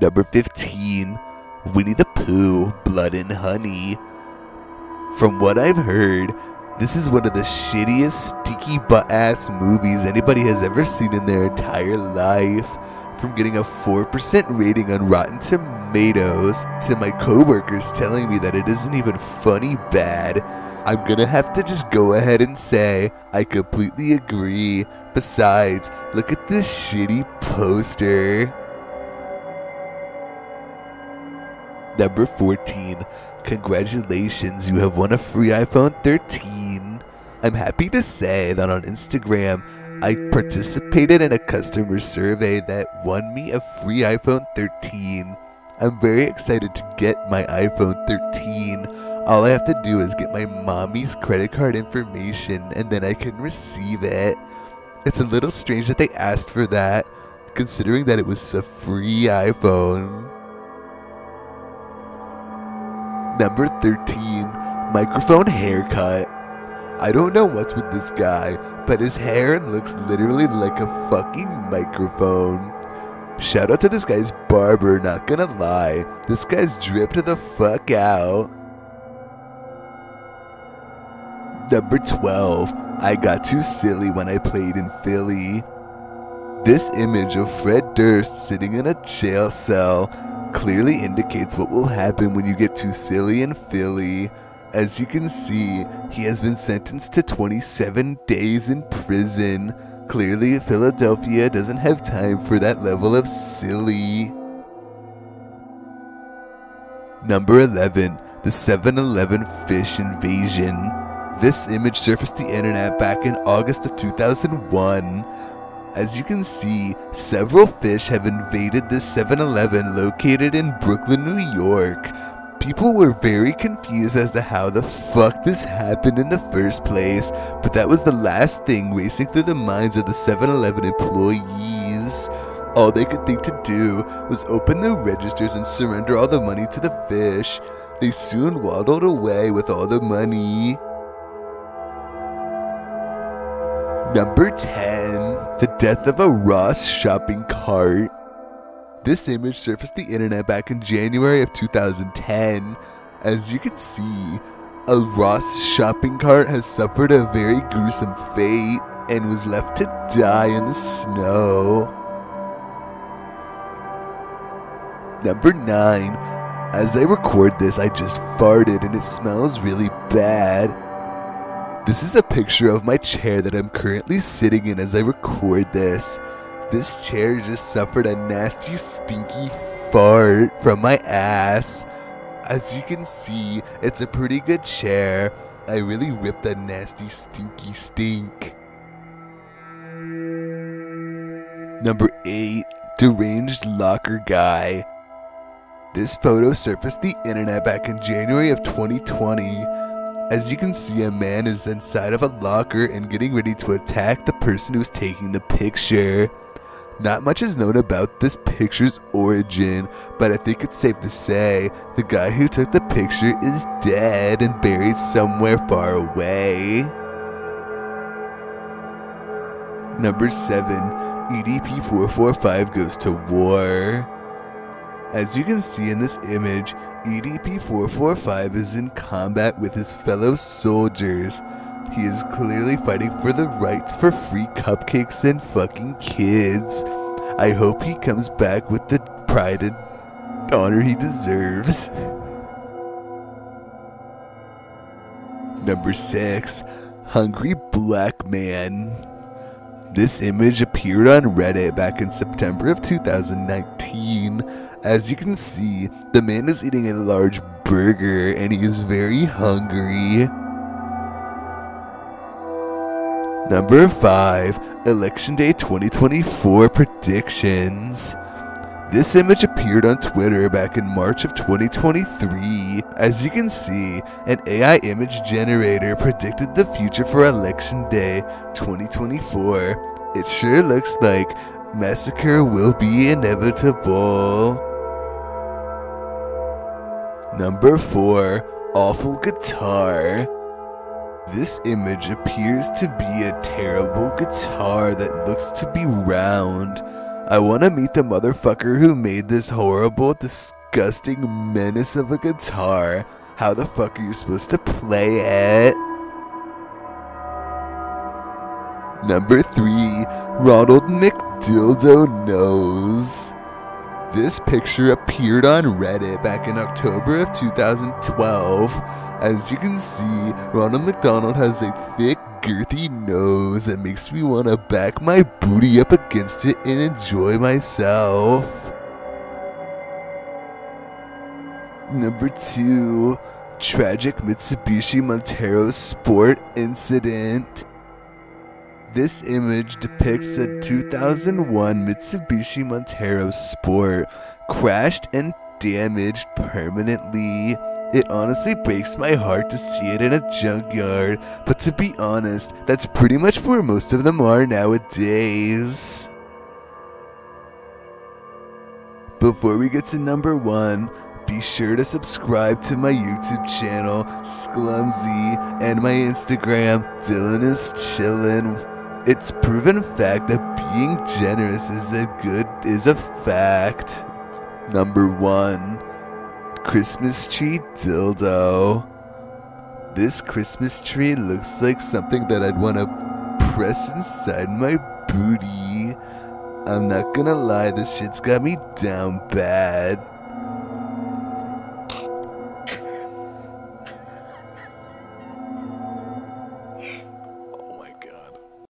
Number 15, Winnie the Pooh, Blood and Honey. From what I've heard, this is one of the shittiest sticky butt ass movies anybody has ever seen in their entire life. From getting a 4% rating on Rotten Tomatoes to my coworkers telling me that it isn't even funny bad, I'm gonna have to just go ahead and say I completely agree. Besides, look at this shitty poster. Number 14. Congratulations, you have won a free iPhone 13. I'm happy to say that on Instagram, I participated in a customer survey that won me a free iPhone 13. I'm very excited to get my iPhone 13. All I have to do is get my mommy's credit card information and then I can receive it. It's a little strange that they asked for that, considering that it was a free iPhone. Number 13, microphone haircut. I don't know what's with this guy, but his hair looks literally like a fucking microphone. Shout out to this guy's barber, not gonna lie. This guy's dripped the fuck out. Number 12, I got too silly when I played in Philly. This image of Fred Durst sitting in a jail cell clearly indicates what will happen when you get too silly in Philly. As you can see, he has been sentenced to 27 days in prison. Clearly, Philadelphia doesn't have time for that level of silly. Number 11, the 7 Eleven fish invasion. This image surfaced the internet back in August of 2001. As you can see, several fish have invaded this 7 Eleven located in Brooklyn, New York. People were very confused as to how the fuck this happened in the first place, but that was the last thing racing through the minds of the 7 Eleven employees. All they could think to do was open their registers and surrender all the money to the fish. They soon waddled away with all the money. Number 10 The Death of a Ross Shopping Cart. This image surfaced the internet back in January of 2010. As you can see, a Ross shopping cart has suffered a very gruesome fate and was left to die in the snow. Number 9. As I record this, I just farted and it smells really bad. This is a picture of my chair that I'm currently sitting in as I record this. This chair just suffered a nasty, stinky fart from my ass. As you can see, it's a pretty good chair. I really ripped that nasty, stinky stink. Number 8 Deranged Locker Guy. This photo surfaced the internet back in January of 2020. As you can see, a man is inside of a locker and getting ready to attack the person who's taking the picture. Not much is known about this picture's origin, but I think it's safe to say the guy who took the picture is dead and buried somewhere far away. Number 7 EDP 445 goes to war. As you can see in this image, EDP 445 is in combat with his fellow soldiers. He is clearly fighting for the rights for free cupcakes and fucking kids. I hope he comes back with the pride and honor he deserves. Number 6 Hungry Black Man. This image appeared on Reddit back in September of 2019. As you can see, the man is eating a large burger and he is very hungry. Number 5 Election Day 2024 Predictions. This image appeared on Twitter back in March of 2023. As you can see, an AI image generator predicted the future for Election Day 2024. It sure looks like massacre will be inevitable. Number 4 Awful Guitar. This image appears to be a terrible guitar that looks to be round. I want to meet the motherfucker who made this horrible, disgusting menace of a guitar. How the fuck are you supposed to play it? Number 3. Ronald McDildo Nose. This picture appeared on Reddit back in October of 2012. As you can see, Ronald McDonald has a thick, girthy nose that makes me want to back my booty up against it and enjoy myself. Number 2. Tragic Mitsubishi Montero Sport Incident. This image depicts a 2001 Mitsubishi Montero Sport crashed and damaged permanently. It honestly breaks my heart to see it in a junkyard, but to be honest, that's pretty much where most of them are nowadays. Before we get to number one, be sure to subscribe to my YouTube channel, Sclumsy, and my Instagram, Dylan is Chillin'. It's proven fact that being generous is a good is a fact. Number one, Christmas tree dildo. This Christmas tree looks like something that I'd want to press inside my booty. I'm not gonna lie, this shit's got me down bad.